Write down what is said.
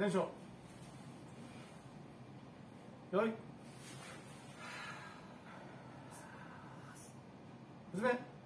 テンションよい。娘。